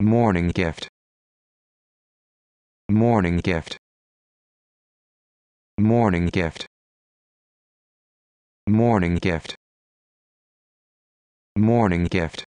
morning gift. Morning gift. Morning gift. Morning gift. Morning gift.